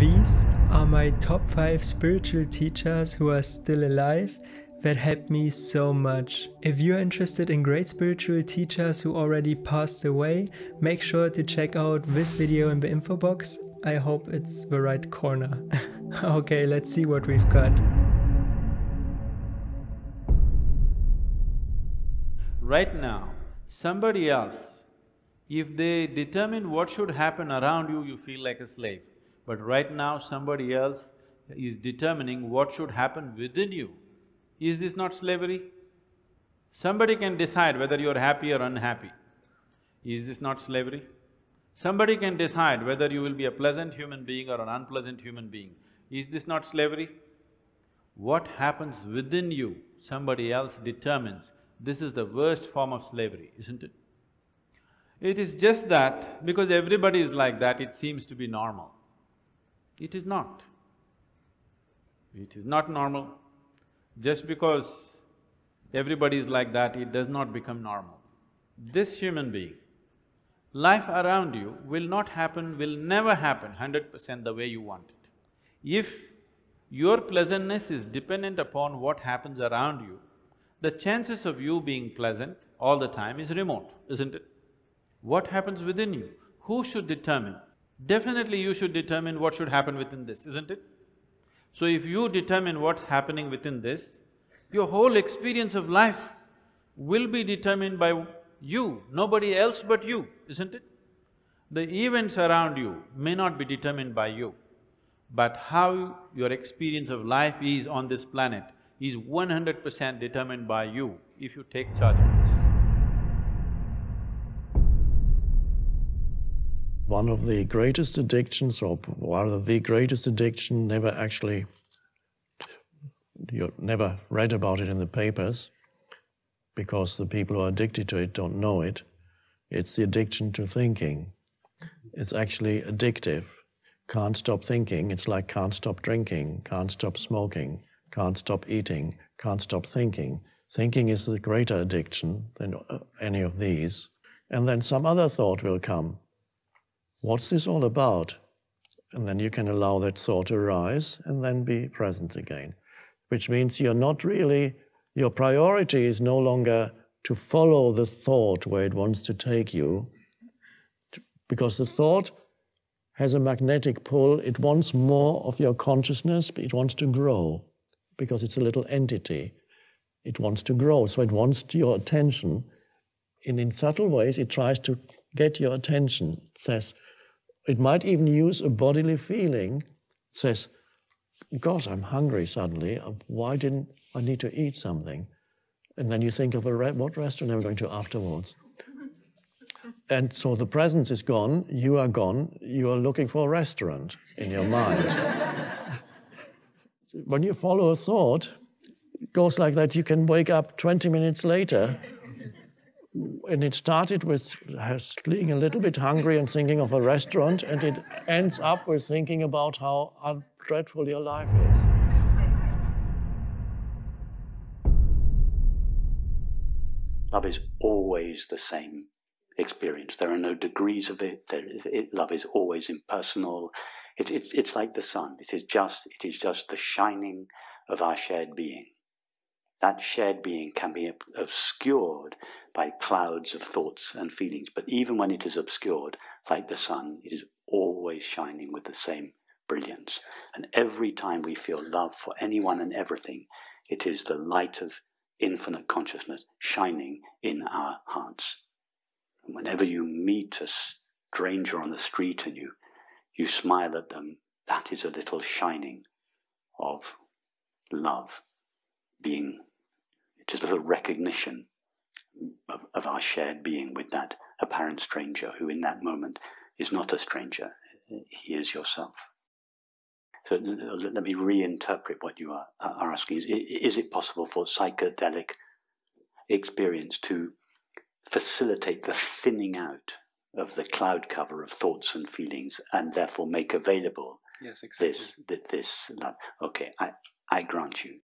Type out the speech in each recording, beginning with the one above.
These are my top 5 spiritual teachers who are still alive that helped me so much. If you're interested in great spiritual teachers who already passed away, make sure to check out this video in the info box. I hope it's the right corner. okay, let's see what we've got. Right now, somebody else, if they determine what should happen around you, you feel like a slave. But right now, somebody else is determining what should happen within you. Is this not slavery? Somebody can decide whether you're happy or unhappy. Is this not slavery? Somebody can decide whether you will be a pleasant human being or an unpleasant human being. Is this not slavery? What happens within you, somebody else determines. This is the worst form of slavery, isn't it? It is just that because everybody is like that, it seems to be normal. It is not. It is not normal. Just because everybody is like that, it does not become normal. This human being, life around you will not happen, will never happen hundred percent the way you want it. If your pleasantness is dependent upon what happens around you, the chances of you being pleasant all the time is remote, isn't it? What happens within you? Who should determine? Definitely you should determine what should happen within this, isn't it? So if you determine what's happening within this, your whole experience of life will be determined by you, nobody else but you, isn't it? The events around you may not be determined by you, but how your experience of life is on this planet is one hundred percent determined by you if you take charge of this. One of the greatest addictions, or rather the greatest addiction, never actually, you never read about it in the papers because the people who are addicted to it don't know it. It's the addiction to thinking. It's actually addictive. Can't stop thinking. It's like can't stop drinking, can't stop smoking, can't stop eating, can't stop thinking. Thinking is the greater addiction than uh, any of these. And then some other thought will come what's this all about? And then you can allow that thought to arise and then be present again, which means you're not really, your priority is no longer to follow the thought where it wants to take you, because the thought has a magnetic pull, it wants more of your consciousness, it wants to grow, because it's a little entity. It wants to grow, so it wants your attention. And in subtle ways, it tries to get your attention. It says, it might even use a bodily feeling. It says, God, I'm hungry suddenly. Uh, why didn't I need to eat something? And then you think of a re- what restaurant am I going to afterwards? And so the presence is gone, you are gone, you are looking for a restaurant in your mind. when you follow a thought, it goes like that. You can wake up 20 minutes later and it started with being a little bit hungry and thinking of a restaurant, and it ends up with thinking about how dreadful your life is. Love is always the same experience. There are no degrees of it. Love is always impersonal. It, it, it's like the sun. It is just it is just the shining of our shared being. That shared being can be obscured by clouds of thoughts and feelings. But even when it is obscured, like the sun, it is always shining with the same brilliance. And every time we feel love for anyone and everything, it is the light of infinite consciousness shining in our hearts. And whenever you meet a stranger on the street and you, you smile at them, that is a little shining of love being just a little recognition of, of our shared being with that apparent stranger who in that moment is not a stranger. He is yourself. So let me reinterpret what you are, are asking. Is, is it possible for psychedelic experience to facilitate the thinning out of the cloud cover of thoughts and feelings and therefore make available yes, exactly. this, this, love? Okay, I, I grant you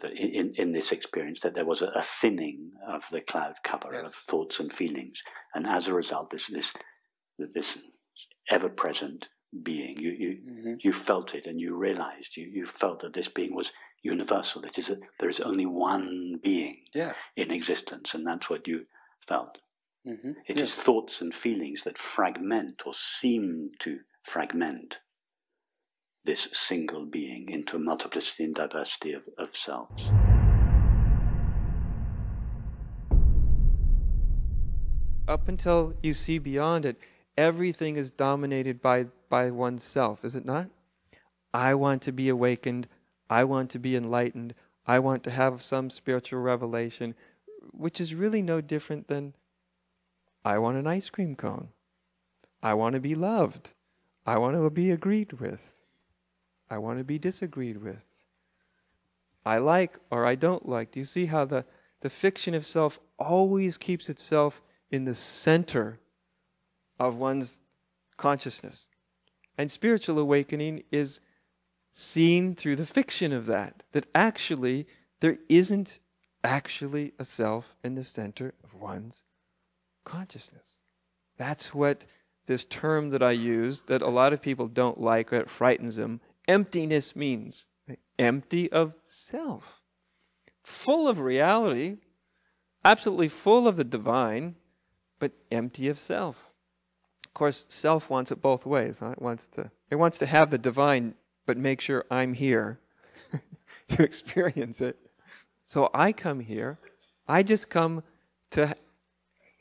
the, in, in this experience that there was a, a thinning of the cloud cover yes. of thoughts and feelings, and as a result, this this this ever-present being. You you, Mm-hmm. you felt it and you realized you, you felt that this being was universal. It is a, there is only one being Yeah. in existence, and that's what you felt. Mm-hmm. It is thoughts and feelings that fragment or seem to fragment this single being into a multiplicity and diversity of, of selves. Up until you see beyond it, everything is dominated by, by oneself, is it not? I want to be awakened. I want to be enlightened. I want to have some spiritual revelation, which is really no different than I want an ice cream cone. I want to be loved. I want to be agreed with. I want to be disagreed with. I like or I don't like. Do you see how the, the fiction of self always keeps itself in the center of one's consciousness? And spiritual awakening is seen through the fiction of that, that actually there isn't actually a self in the center of one's consciousness. That's what this term that I use, that a lot of people don't like, or it frightens them, emptiness means. Empty of self, full of reality, absolutely full of the divine, but empty of self. Of course, self wants it both ways. Huh? It wants to it wants to have the divine, but make sure I'm here to experience it. So I come here. I just come to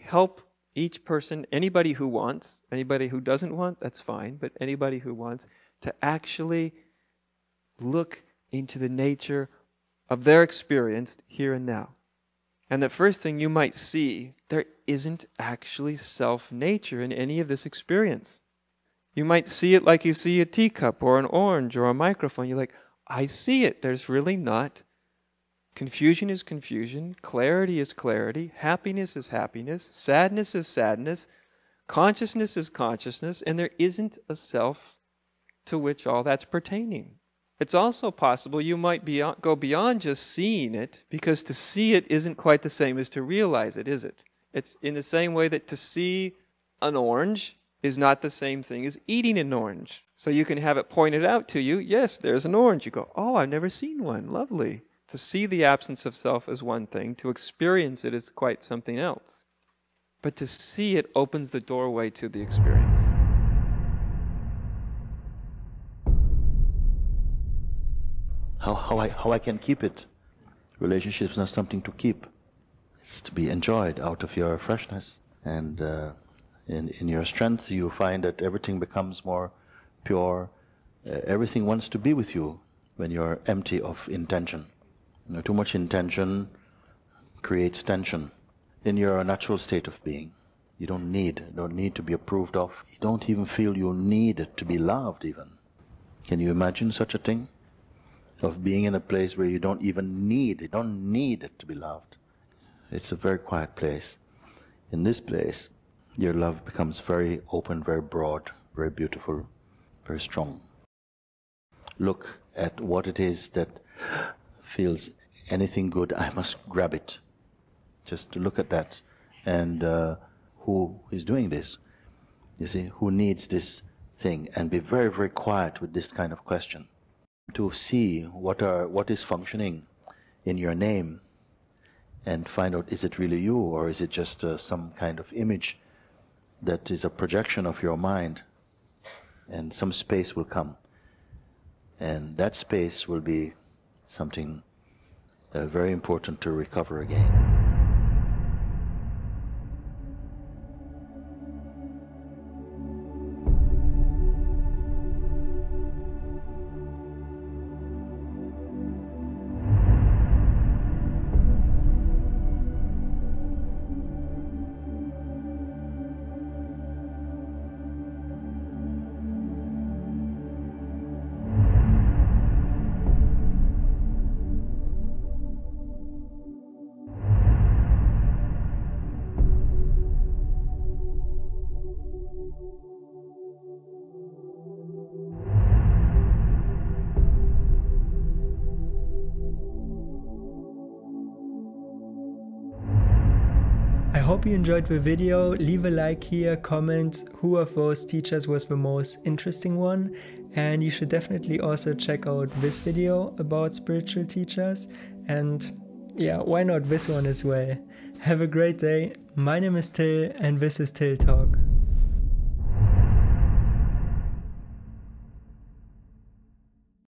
help each person, anybody who wants, anybody who doesn't want, that's fine, but anybody who wants, to actually look into the nature of their experience here and now. And the first thing you might see, there isn't actually self nature in any of this experience. You might see it like you see a teacup or an orange or a microphone. You're like, I see it. There's really not. Confusion is confusion. Clarity is clarity. Happiness is happiness. Sadness is sadness. Consciousness is consciousness. And there isn't a self to which all that's pertaining. It's also possible you might be, go beyond just seeing it because to see it isn't quite the same as to realize it, is it? It's in the same way that to see an orange is not the same thing as eating an orange. So you can have it pointed out to you, yes, there's an orange. You go, oh, I've never seen one. Lovely. To see the absence of self is one thing, to experience it is quite something else. But to see it opens the doorway to the experience. how, how, I, how I can keep it. Relationships are not something to keep. It's to be enjoyed out of your freshness. And uh, in, in your strength, you find that everything becomes more pure. Uh, everything wants to be with you when you're empty of intention. You know, too much intention creates tension in your natural state of being. You don't need, don't need to be approved of. You don't even feel you need to be loved even. Can you imagine such a thing? of being in a place where you don't even need, you don't need it to be loved. It's a very quiet place. In this place, your love becomes very open, very broad, very beautiful, very strong. Look at what it is that feels anything good, I must grab it. Just to look at that. And uh, who is doing this? You see, who needs this thing? And be very, very quiet with this kind of question to see what are what is functioning in your name and find out is it really you or is it just uh, some kind of image that is a projection of your mind and some space will come and that space will be something uh, very important to recover again hope you enjoyed the video. Leave a like here, comment who of those teachers was the most interesting one. And you should definitely also check out this video about spiritual teachers. And yeah, why not this one as well? Have a great day. My name is Till, and this is Till Talk.